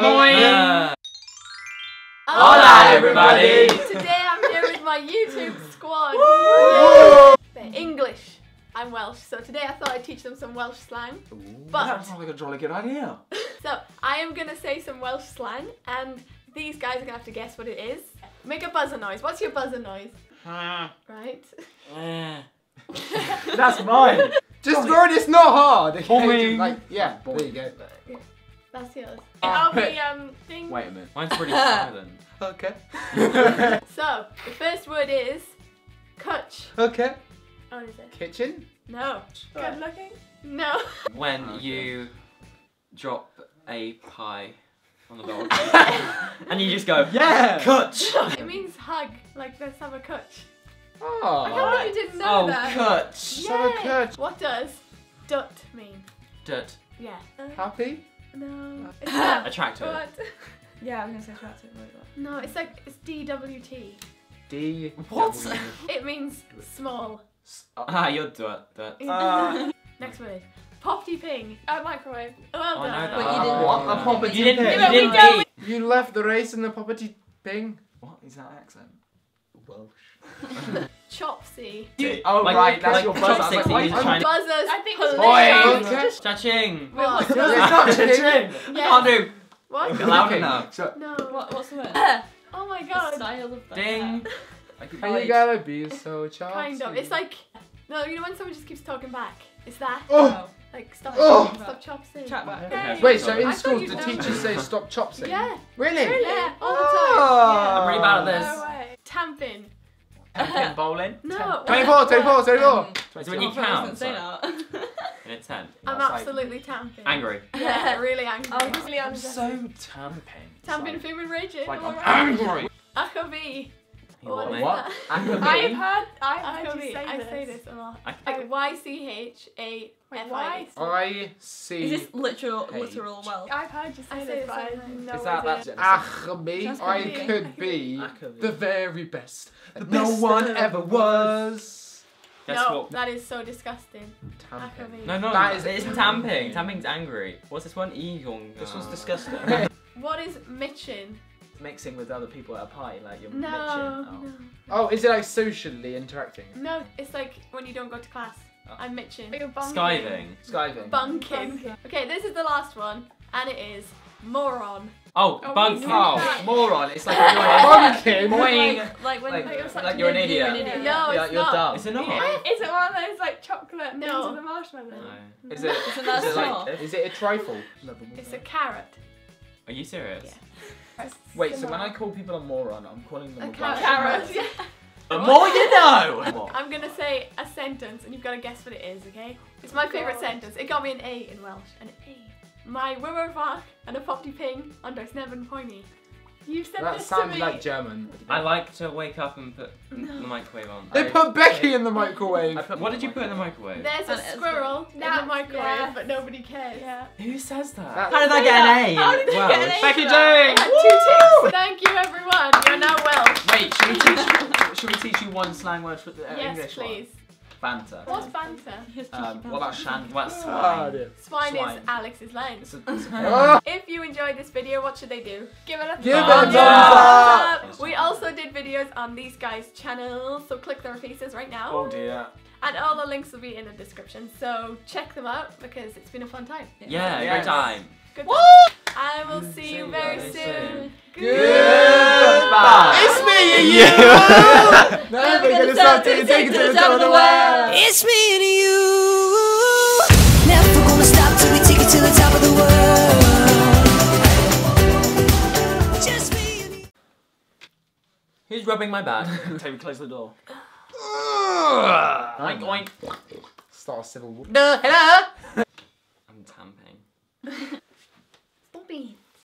Boing. Hola, everybody. Today I'm here with my YouTube squad. They're English. I'm Welsh, so today I thought I'd teach them some Welsh slang. But That sounds like a jolly good idea. so I am gonna say some Welsh slang, and these guys are gonna have to guess what it is. Make a buzzer noise. What's your buzzer noise? Hmm. Right. Eh. That's mine. Just throw it, it's not hard. okay? Boing. Like, yeah, there you go. That's yours. I'll be um ding. Wait a minute. Mine's pretty silent. Okay. So the first word is cwtch. okay. Oh, is it? Kitchen? No. Good looking. No. When Okay. you drop a pie on the balcony and you just go, Yeah. Cwtch! It means hug. Like let's have a cwtch. I Oh. can't believe you didn't know Oh, that. Cwtch! have a cwtch. What does dwt mean? Dirt. Yeah. Happy? No. It's. Attractive. What? Yeah, I'm gonna say attractive. No, it's like it's DWT. D. What? It means small. Ah, you're dirt. dirt. Uh, Next word. Popty ping. Uh, microwave. Well Oh, done. that. But you didn't- What? A poppy You didn't, ping. you didn't don't- You left the race in the popty ping. What is that accent? Welsh. Chopsy. You- Oh, like- right, that's like your buzzer. chopsticks I was that like, you trying Buzzers. I think police. it's Oi. Okay. Cha-ching! What? It's not chicken. I Yeah. can't do. What? Loud enough. So, No. What, what's the word? Oh my The god. style of the Ding. how you gotta be so charming? Kind of. It's like no, you know when someone just keeps talking back. It's that. Oh. Like stop. Oh. Stop chopsing. Chat back. Hey. Wait, so in I school, you'd the teachers say stop chopsing? Yeah. Really? Really? Yeah. All the Oh. I'm really bad at this. Time. No way. Tamping. Pin bowling. No. 24, 24, 24. It's when you I thought I count. was gonna say so- that. And it's 10. I'm That's like- absolutely tamping. Angry. Yeah, really angry. I was really I'm understanding. so tamping. Tamping It's food raging. Like, all like right. I'm angry. ych a fi. You want me? What? I've Akabi? heard, I've heard you say I this. say this a lot. I- Like Y C H A Wait, F why? I. I see. Is this literal, Hey. literal Welsh? I've heard you I say say this, this but I sometimes. have no Is that idea. that? Akabi, Sounds I good. could be Akabi. the very best. that no best one that ever ever was. Guess no, what? that is so disgusting. Tamping. ych a fi. No, no, That is- it's tamping. Tamping's angry. What's this one? Egon. This was ah. disgusting. What is mitching? Mixing with other people at a party, like you're No, mitching. Oh, is it like socially interacting? no. No, it's like when you don't go to class. Oh. I'm mitching. You're bunking. Skiving. Skiving. Bunking. Bunking. Okay, this is the last one, and it is moron. Oh, Oh, bunk. we Oh, moron. It's like you're Bunking? Boing. Like, like when Like- like, like like you're an idiot. No, Yeah, it's you're not. dumb. Is it not? Is it one of those like chocolate No. things with the marshmallow? No. Is it? Isn't that is it like? Is it a trifle? It's a carrot. Are you serious? Yeah. Wait, so when I call people a moron, I'm calling them A a carrot. bunch. Yeah. The more you know! I'm gonna say a sentence, and you've got to guess what it is. Okay? It's my oh, favourite sentence. It got me an A in Welsh. An A. My wiwer fach and a popty ping under Sneven pointy. You've said That this sounds to me. like German. I like to wake up and put No. the microwave on. They I- put Becky in the microwave. Put What did you put in the microwave? There's a it's squirrel in the microwave, yeah. but nobody cares. Yeah. Who says that? That- How did I get an A? How did you Welsh? get an A? Becky for that? Jane. Two ticks. Thank you, everyone. You're now Welsh. Wait, should we teach? Should we teach you one slang word for the uh, yes, English please. one? Banter. What's banter? Um, what about shan? What's Ah, swine? dear. Swine, Swine. is Alex's line. It's a, it's a, Ah, If you enjoyed this video, what should they do? Give it a Give it a Thumbs thumbs up. up. We also did videos on these guys' channels, so click their faces right now. oh dear. And all the links will be in the description, so check them out because it's been a fun time. Yeah, Yes. great time. Good time. I will see See you you very very soon. Goodbye. It's me and you. Never gonna stop till you take it to the top of the world. It's me and you. Never gonna stop till we take it to the top of the world. Just me and you. Who's rubbing my back? Toby, close the door. oink oink. Start a civil war. Hello. I'm tamping.